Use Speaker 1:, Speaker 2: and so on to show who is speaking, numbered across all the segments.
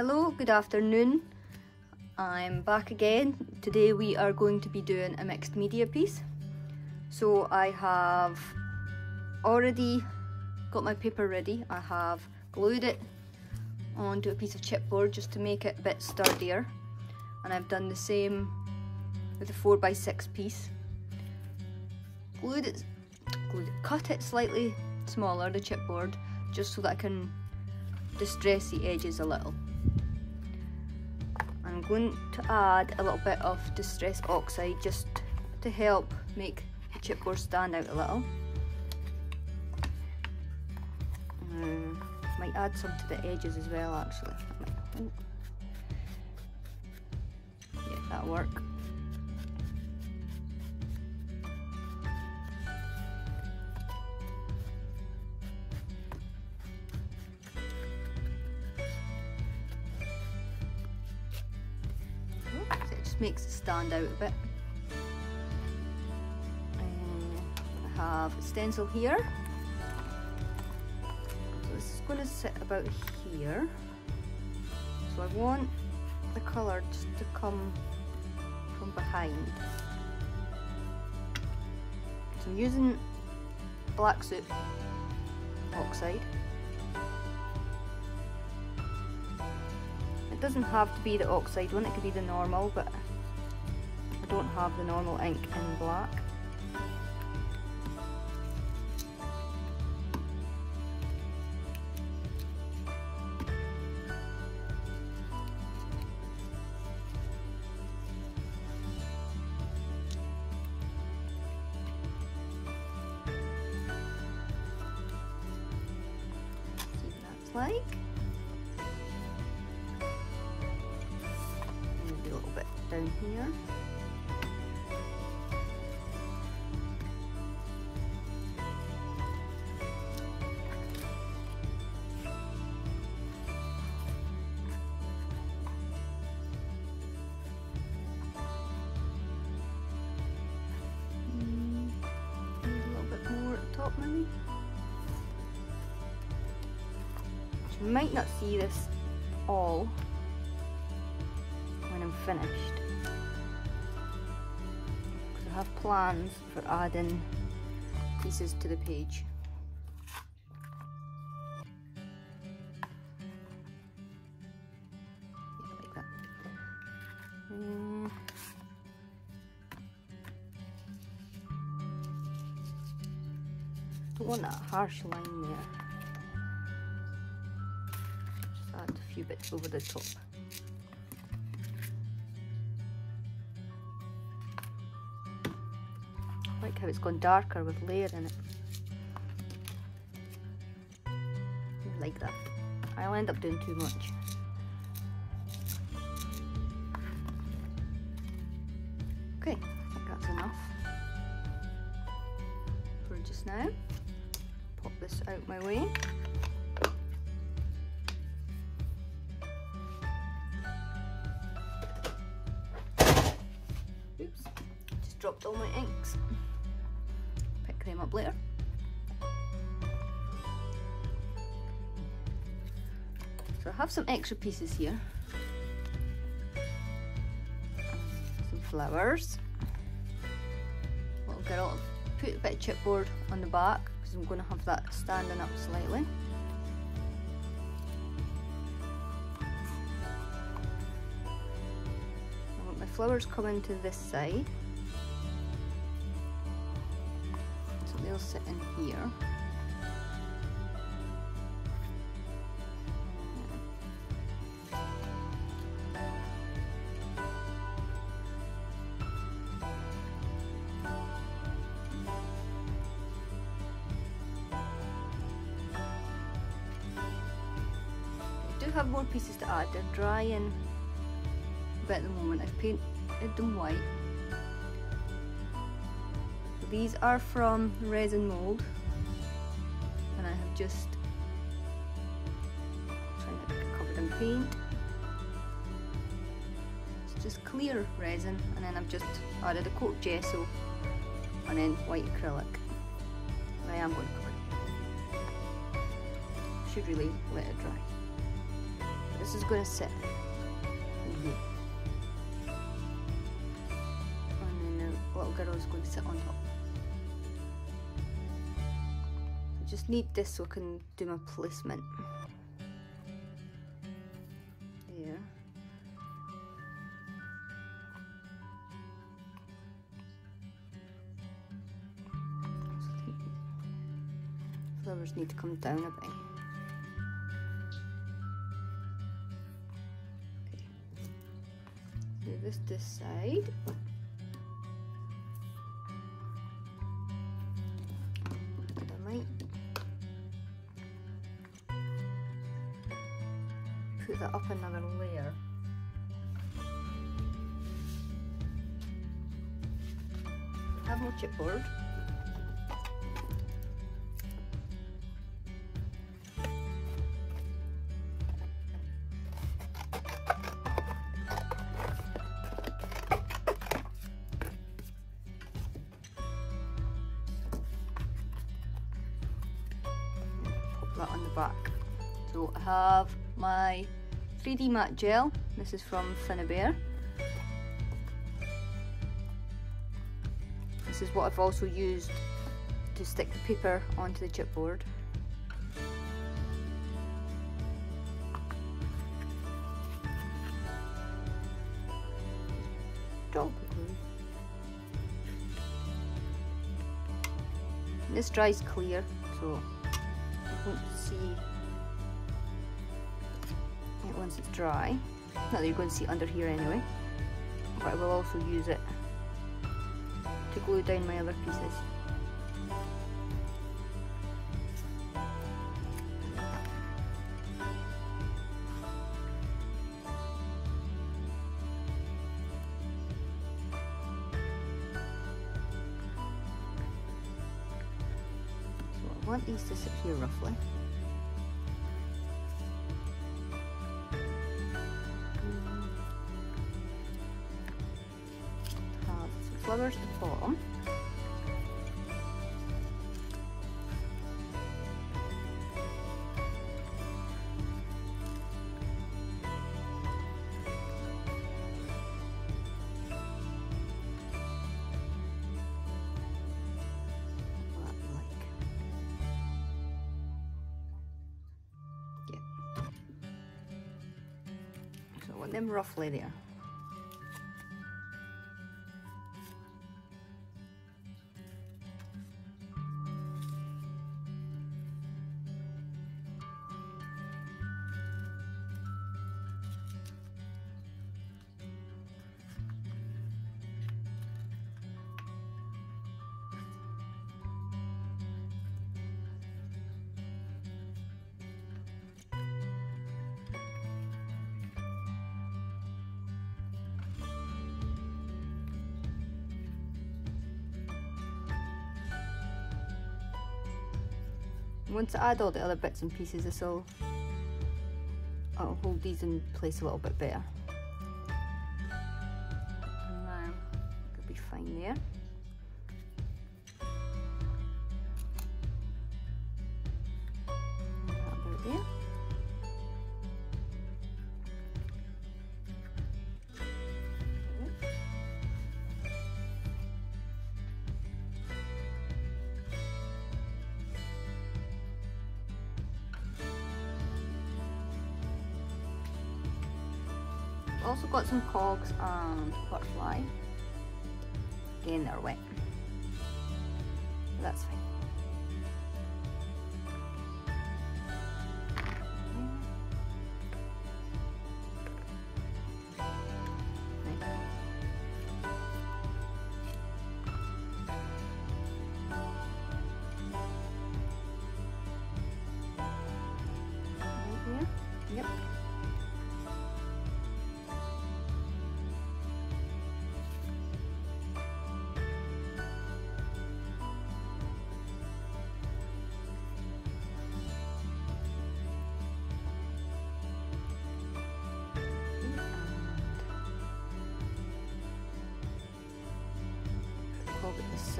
Speaker 1: Hello, good afternoon. I'm back again. Today we are going to be doing a mixed media piece. So I have already got my paper ready. I have glued it onto a piece of chipboard just to make it a bit sturdier. And I've done the same with the 4x6 piece. Glued it, glued it, cut it slightly smaller, the chipboard, just so that I can distress the edges a little. I'm going to add a little bit of distress oxide just to help make the chipboard stand out a little. Um, might add some to the edges as well actually. Yeah, that'll work. Stand out a bit. Uh, I have stencil here. So this is going to sit about here. So I want the colour just to come from behind. So I'm using black soot oxide. It doesn't have to be the oxide one, it could be the normal, but don't have the normal ink in black. Like. Maybe a little bit down here. Might not see this all when I'm finished. Because I have plans for adding pieces to the page. Like that. Don't want that harsh line there. Just add a few bits over the top. I like how it's gone darker with layer in it. Like that. I'll end up doing too much. Dropped all my inks. Pick them up later. So I have some extra pieces here. Some flowers. Little girl, put a bit of chipboard on the back because I'm going to have that standing up slightly. I want my flowers coming to this side. So in here. I do have more pieces to add. They're drying a bit at the moment. I've painted them white. These are from resin mold and I have just trying to cover in paint. It's just clear resin and then I've just added a coat gesso and then white acrylic. I am going to cover it. Should really let it dry. this is going to sit. And then the little girl is going to sit on top. Just need this so I can do my placement. There. Flowers need to come down a bit. do this this side. Put that up another layer. I have no chipboard. 3D matte gel. This is from Finnabair. This is what I've also used to stick the paper onto the chipboard. Dog glue. This dries clear, so you won't see once it's dry. Not that you're going to see under here anyway, but I will also use it to glue down my other pieces. I want these to sit here roughly. Flowers the bottom. them roughly there. Once I add all the other bits and pieces, this will I'll hold these in place a little bit better. And um, now, could be fine there. About there. Also got some cogs um, and butterfly. Again, they're wet. That's fine.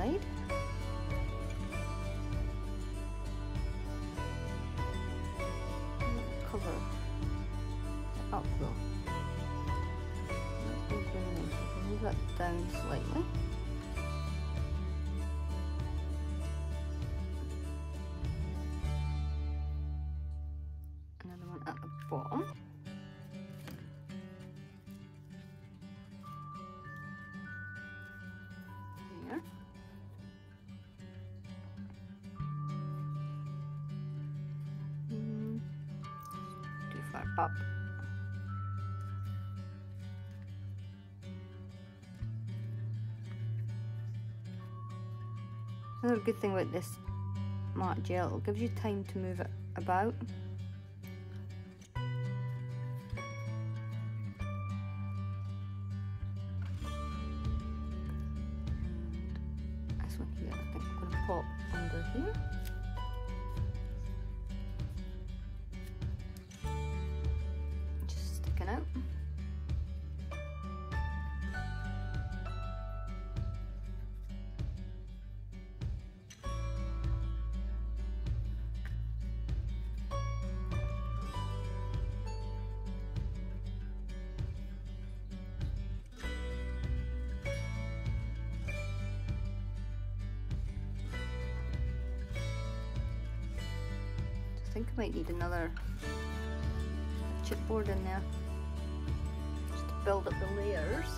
Speaker 1: Side. Cover up though. Move that down slightly. Good thing about this matte gel, it gives you time to move it about. I think I might need another chipboard in there just to build up the layers.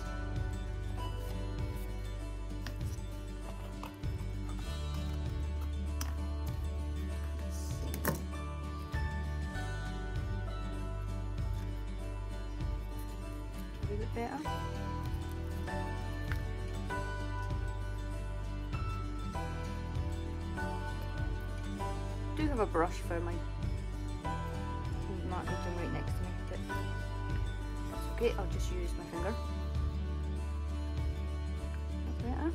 Speaker 1: Brush for my mark region right next to me, that's okay, I'll just use my finger. Better? Yeah.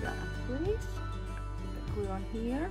Speaker 1: That in place. Put glue on here.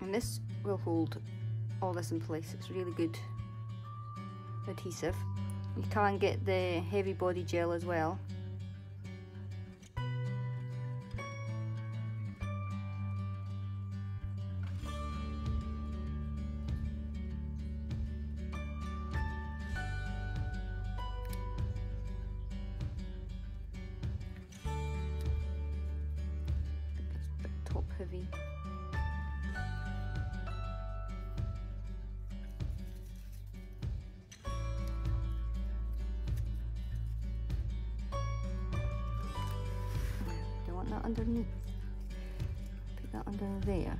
Speaker 1: And this will hold all this in place. It's really good adhesive. You can get the heavy body gel as well. Top heavy. Underneath? Put that under there.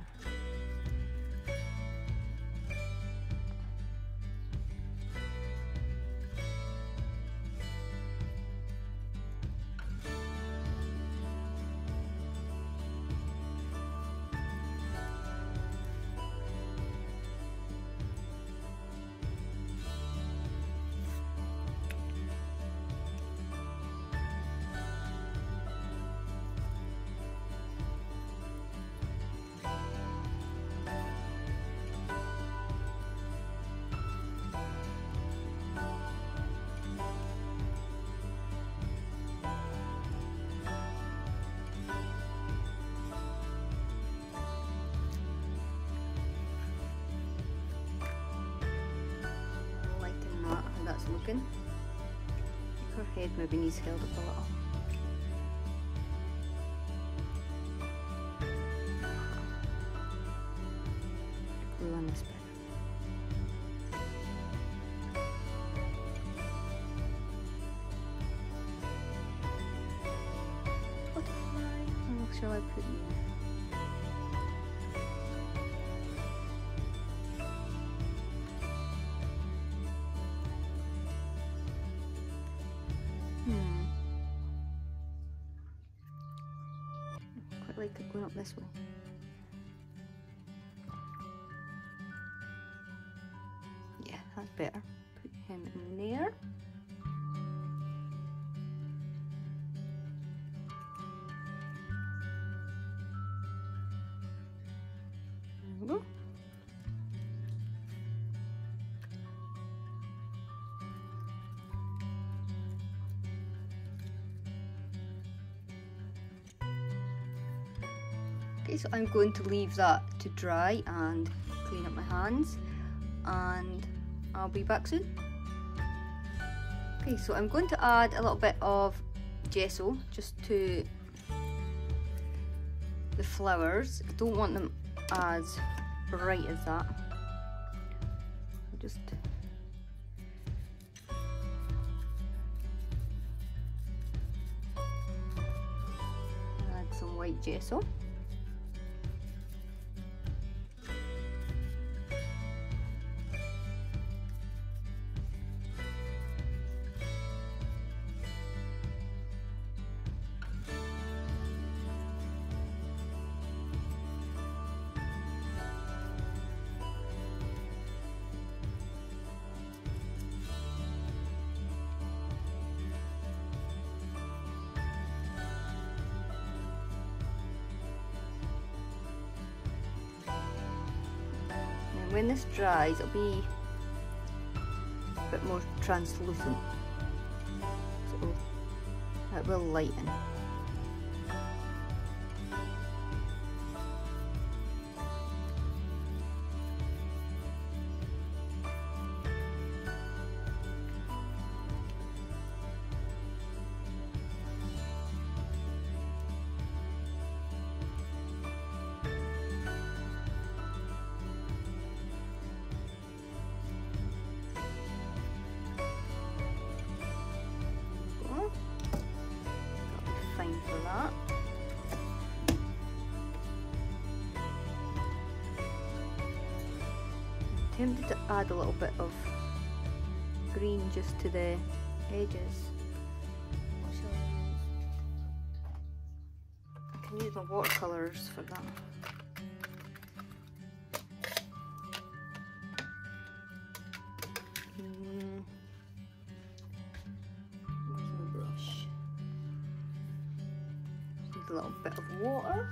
Speaker 1: That's looking. Her head maybe needs held up a little. Shall I put you? Up this way. Yeah, that's better. Okay, so I'm going to leave that to dry and clean up my hands and I'll be back soon. Okay, so I'm going to add a little bit of gesso just to the flowers. I don't want them as bright as that. Just add some white gesso. When this dries it'll be a bit more translucent. So it will lighten tempted to add a little bit of green just to the edges. I can use my watercolours for that. Mm. My brush? Need a little bit of water.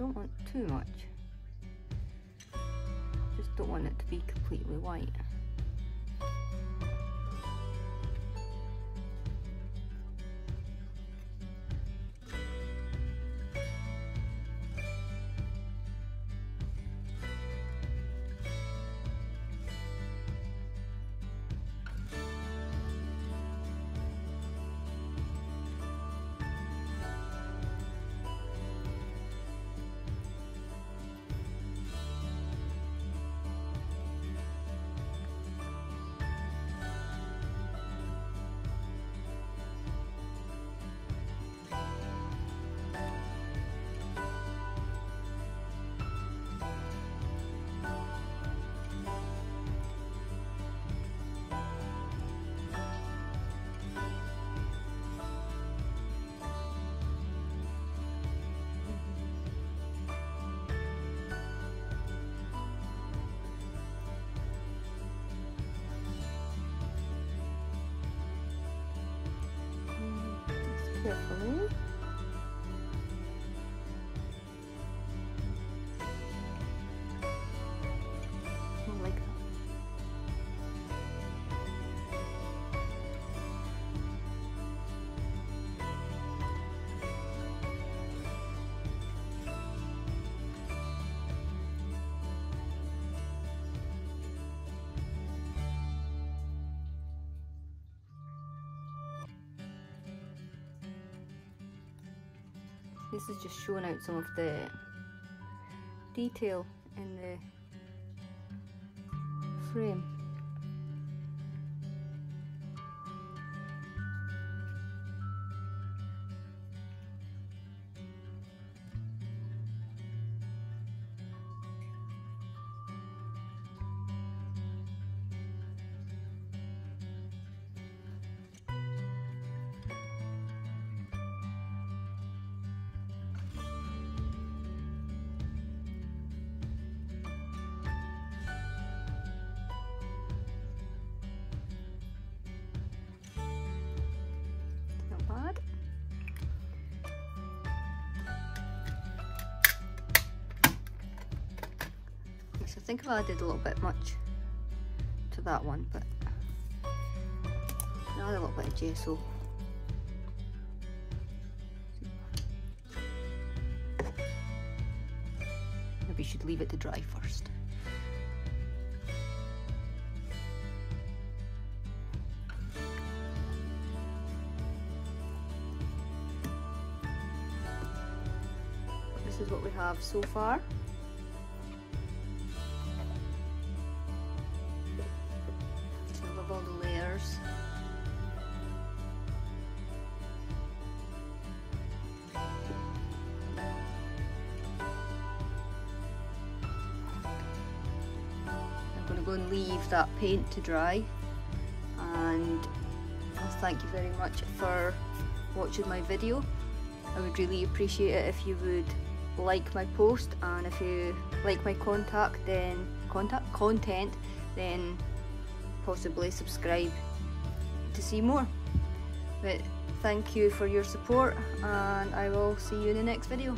Speaker 1: Don't want too much. Just don't want it to be completely white. This is just showing out some of the detail in the frame. Think I've added a little bit much to that one, but I'll a little bit of gesso. Maybe you should leave it to dry first. This is what we have so far. That paint to dry and thank you very much for watching my video. I would really appreciate it if you would like my post and if you like my contact then contact content then possibly subscribe to see more. But thank you for your support and I will see you in the next video.